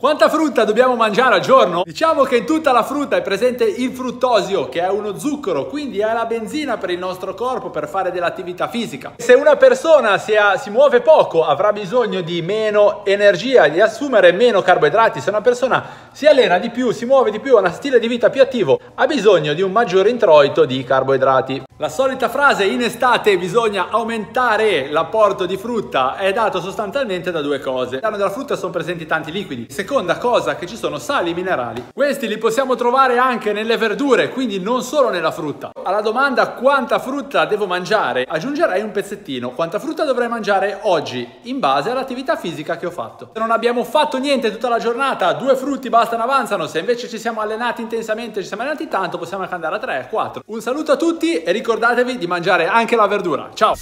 Quanta frutta dobbiamo mangiare al giorno? Diciamo che in tutta la frutta è presente il fruttosio, che è uno zucchero, quindi è la benzina per il nostro corpo per fare dell'attività fisica. Se una persona si, ha, si, muove poco, avrà bisogno di meno energia, di assumere meno carboidrati. Se una persona si allena di più, si muove di più, ha uno stile di vita più attivo, ha bisogno di un maggiore introito di carboidrati. La solita frase in estate bisogna aumentare l'apporto di frutta è dato sostanzialmente da due cose. All'interno della frutta sono presenti tanti liquidi. Seconda cosa che ci sono sali minerali. Questi li possiamo trovare anche nelle verdure, quindi non solo nella frutta. Alla domanda quanta frutta devo mangiare, aggiungerei un pezzettino. Quanta frutta dovrei mangiare oggi in base all'attività fisica che ho fatto. Se non abbiamo fatto niente tutta la giornata, due frutti bastano avanzano. Se invece ci siamo allenati intensamente, ci siamo allenati tanto, possiamo anche andare a 3, 4. Un saluto a tutti e ricordatevi ricordatevi di mangiare anche la verdura. Ciao!